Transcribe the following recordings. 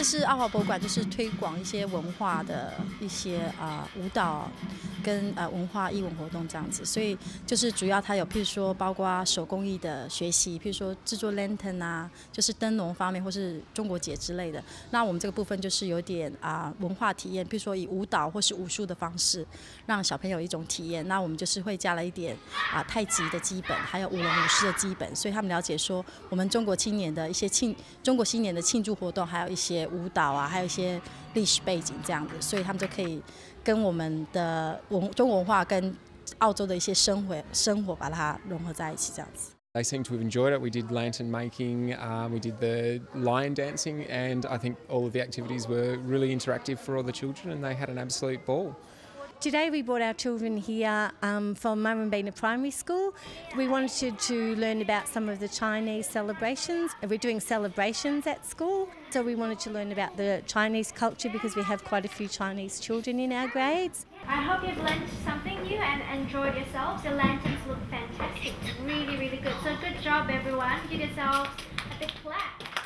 这是奥华博物馆，就是推广一些文化的一些啊舞蹈。跟呃文化艺文活动这样子，所以就是主要它有，譬如说包括手工艺的学习，譬如说制作 lantern 啊，就是灯笼方面，或是中国节之类的。那我们这个部分就是有点啊文化体验，譬如说以舞蹈或是武术的方式，让小朋友一种体验。那我们就是会加了一点啊太极的基本，还有舞龙舞狮的基本，所以他们了解说我们中国青年的一些庆中国新年的庆祝活动，还有一些舞蹈啊，还有一些历史背景这样子，所以他们就可以。跟我们的文中文化跟澳洲的一些生活生活把它融合在一起，这样子。They seem to have enjoyed it. We did lantern making, um, we did the lion dancing, and I think all of the activities were really interactive for all the children, and they had an absolute ball. Today we brought our children here um, from Murrumbina Primary School. We wanted to learn about some of the Chinese celebrations. We're doing celebrations at school, so we wanted to learn about the Chinese culture because we have quite a few Chinese children in our grades. I hope you've learned something new and enjoyed yourselves. The lanterns look fantastic, really, really good. So good job everyone. Give yourselves a big clap.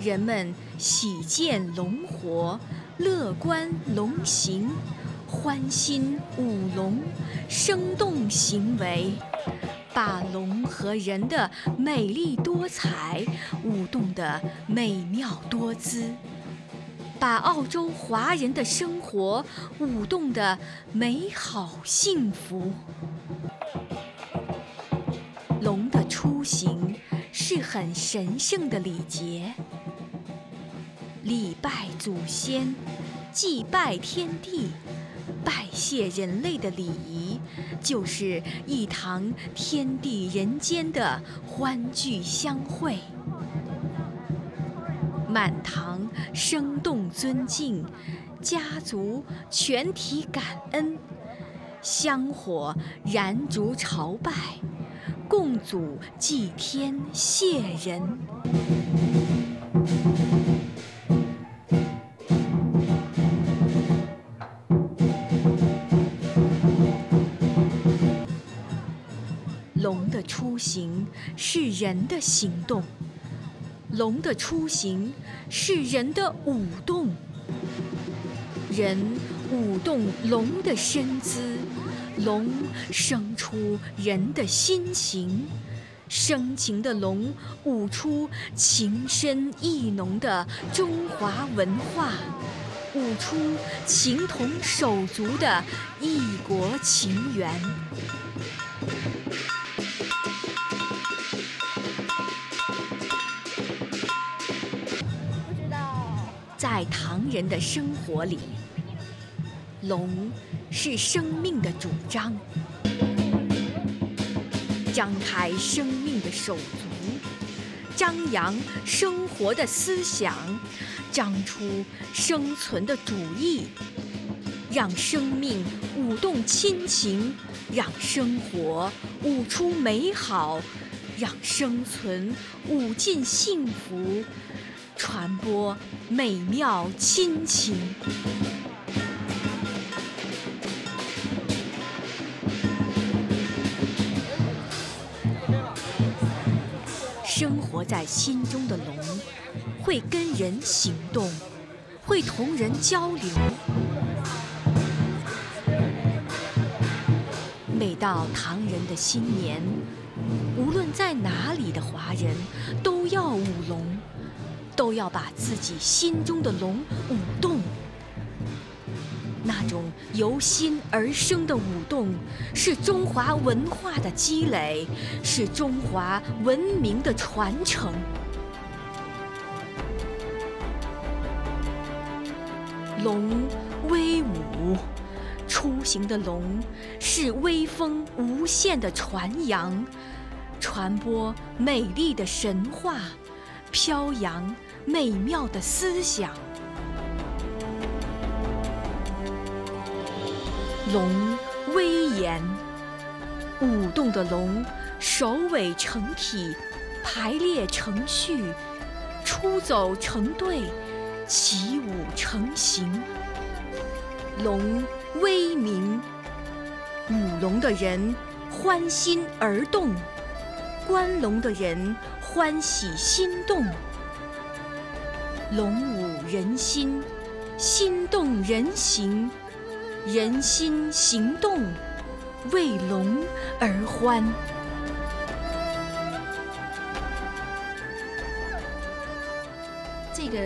人们喜见龙活，乐观龙行，欢欣舞龙，生动行为，把龙和人的美丽多彩舞动的美妙多姿，把澳洲华人的生活舞动的美好幸福。龙的出行是很神圣的礼节。礼拜祖先，祭拜天地，拜谢人类的礼仪，就是一堂天地人间的欢聚相会。满堂生动尊敬，家族全体感恩，香火燃烛朝拜，共祖祭天谢人。的出行是人的行动，龙的出行是人的舞动。人舞动龙的身姿，龙生出人的心情，深情的龙舞出情深意浓的中华文化，舞出情同手足的异国情缘。在唐人的生活里，龙是生命的主张，张开生命的手足，张扬生活的思想，张出生存的主义，让生命舞动亲情，让生活舞出美好，让生存舞尽幸福。传播美妙亲情。生活在心中的龙，会跟人行动，会同人交流。每到唐人的新年，无论在哪里的华人，都要舞龙。都要把自己心中的龙舞动，那种由心而生的舞动，是中华文化的积累，是中华文明的传承。龙威武，出行的龙是威风无限的传扬，传播美丽的神话，飘扬。美妙的思想，龙威严，舞动的龙，首尾成体，排列成序，出走成队，起舞成形。龙威名，舞龙的人欢欣而动，观龙的人欢喜心动。龙舞人心，心动人行，人心行动，为龙而欢。这个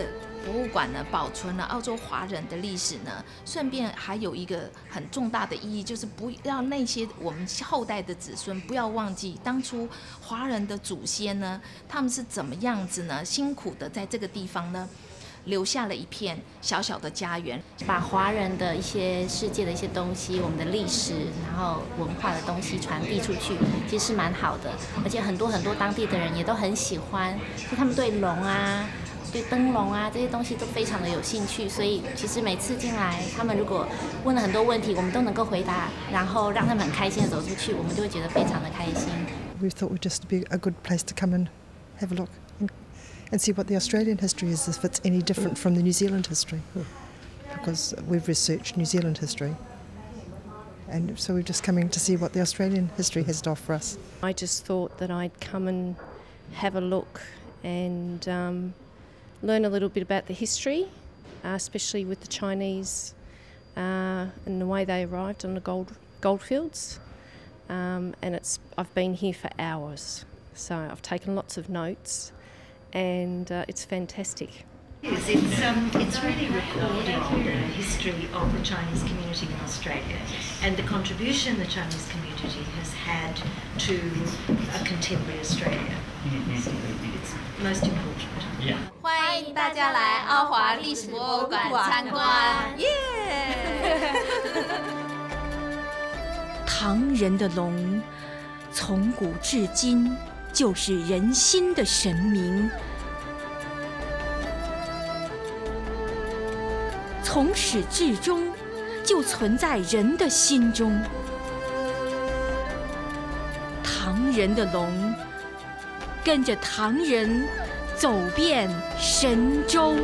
博物馆呢，保存了澳洲华人的历史呢，顺便还有一个很重大的意义，就是不要那些我们后代的子孙不要忘记当初华人的祖先呢，他们是怎么样子呢？辛苦的在这个地方呢，留下了一片小小的家园，把华人的一些世界的一些东西，我们的历史，然后文化的东西传递出去，其实是蛮好的。而且很多很多当地的人也都很喜欢，就他们对龙啊。对灯笼啊这些东西都非常的有兴趣，所以其实每次进来，他们如果问了很多问题，我们都能够回答，然后让他们很开心的走出去，我们就会觉得非常的开心。 We thought would just be a good place to come and have a look and, and see what the Australian history is, if it's any different from the New Zealand history, because we've researched New Zealand history. And so we're just coming to see what the Australian history has to offer us. I just thought that I'd come and have a look and um, learn a little bit about the history, uh, especially with the Chinese uh, and the way they arrived on the gold goldfields. Um, and it's I've been here for hours, so I've taken lots of notes, and uh, it's fantastic. Yes, it's, um, it's really recording the history of the Chinese community in Australia and the contribution the Chinese community has had to a contemporary Australia. So it's most important. 大家来澳华历史博物馆参观，耶！唐人的龙，从古至今就是人心的神明。从始至终，就存在人的心中。唐人的龙，跟着唐人走遍神州。